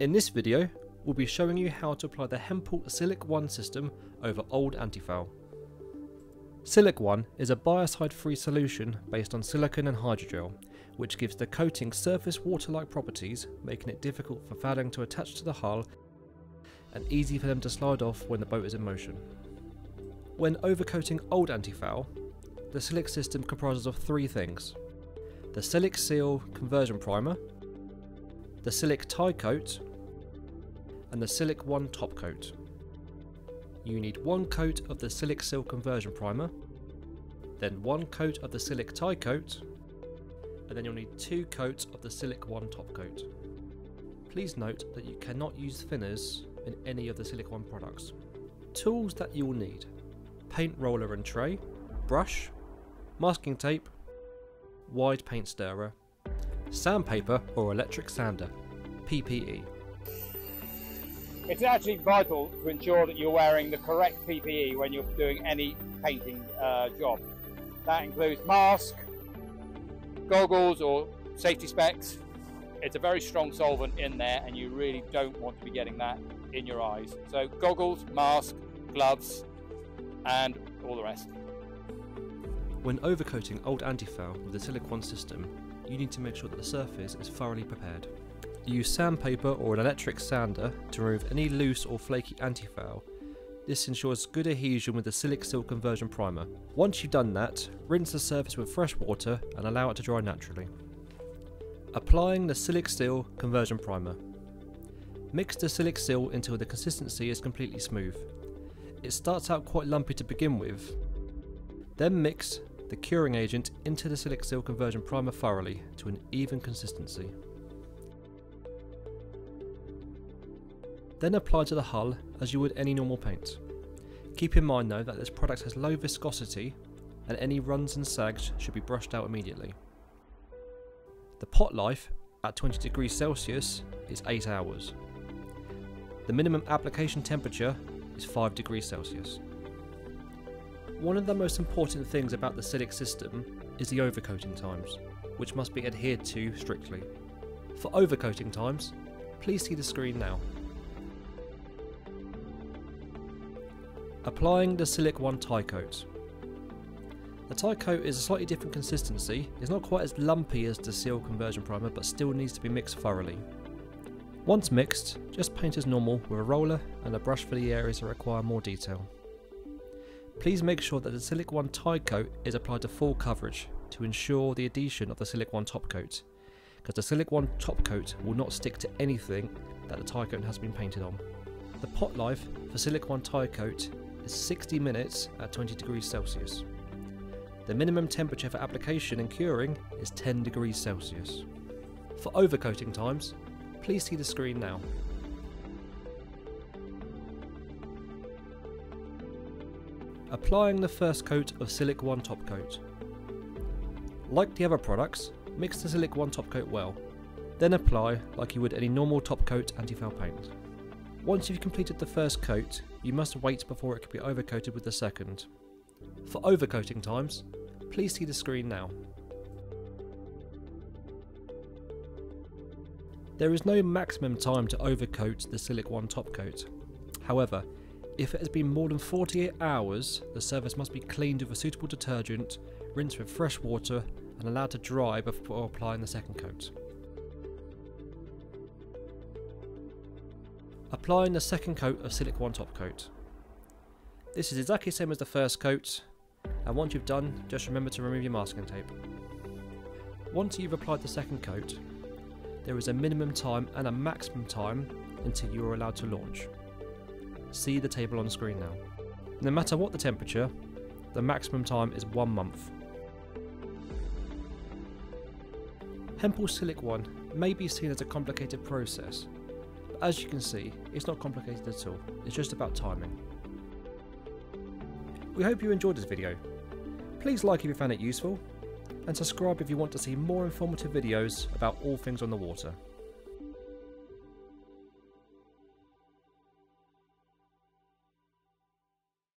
In this video, we'll be showing you how to apply the Hempel Silic 1 system over old antifoul. Silic 1 is a biocide-free solution based on silicon and hydrogel, which gives the coating surface water-like properties, making it difficult for fouling to attach to the hull and easy for them to slide off when the boat is in motion. When overcoating old antifoul, the Silic system comprises of three things. The Silic Seal Conversion Primer, the Silic Tie Coat, and the Silic 1 Top Coat. You need one coat of the Silic Seal Conversion Primer, then one coat of the Silic Tie Coat, and then you'll need two coats of the Silic 1 Top Coat. Please note that you cannot use thinners in any of the Silic 1 products. Tools that you will need. Paint roller and tray, brush, masking tape, wide paint stirrer, sandpaper or electric sander, PPE. It's actually vital to ensure that you're wearing the correct PPE when you're doing any painting uh, job. That includes mask, goggles or safety specs. It's a very strong solvent in there and you really don't want to be getting that in your eyes. So goggles, mask, gloves and all the rest. When overcoating old antifoul with the Silic 1 system, you need to make sure that the surface is thoroughly prepared. Use sandpaper or an electric sander to remove any loose or flaky antifoul. This ensures good adhesion with the Silic Seal Conversion Primer. Once you've done that, rinse the surface with fresh water and allow it to dry naturally. Applying the Silic Seal Conversion Primer. Mix the Silic Seal until the consistency is completely smooth. It starts out quite lumpy to begin with. Then mix the curing agent into the Silic Seal Conversion Primer thoroughly to an even consistency. Then apply to the hull as you would any normal paint. Keep in mind though that this product has low viscosity and any runs and sags should be brushed out immediately. The pot life at 20 degrees Celsius is 8 hours. The minimum application temperature is 5 degrees Celsius. One of the most important things about the Silic system is the overcoating times, which must be adhered to strictly. For overcoating times, please see the screen now. Applying the Silic 1 tie coat. The tie coat is a slightly different consistency, it's not quite as lumpy as the seal conversion primer but still needs to be mixed thoroughly. Once mixed, just paint as normal with a roller and a brush for the areas that require more detail. Please make sure that the Silic 1 tie coat is applied to full coverage to ensure the adhesion of the Silic 1 top coat, because the Silic 1 top coat will not stick to anything that the tie coat has been painted on. The pot life for Silic 1 tie coat is 60 minutes at 20 degrees Celsius. The minimum temperature for application and curing is 10 degrees Celsius. For overcoating times, please see the screen now. Applying the first coat of Silic 1 top coat. Like the other products, mix the Silic 1 top coat well, then apply like you would any normal top coat anti-foul paint. Once you've completed the first coat, you must wait before it can be overcoated with the second. For overcoating times, please see the screen now. There is no maximum time to overcoat the Silic 1 top coat. However, if it has been more than 48 hours, the surface must be cleaned with a suitable detergent, rinsed with fresh water, and allowed to dry before applying the second coat. Applying the second coat of Silic 1 top coat. This is exactly the same as the first coat, and once you've done, just remember to remove your masking tape. Once you've applied the second coat, there is a minimum time and a maximum time until you are allowed to launch. See the table on screen now. No matter what the temperature, the maximum time is one month. Hempel Silic 1 may be seen as a complicated process, but as you can see, it's not complicated at all, it's just about timing. We hope you enjoyed this video. Please like if you found it useful, and subscribe if you want to see more informative videos about all things on the water.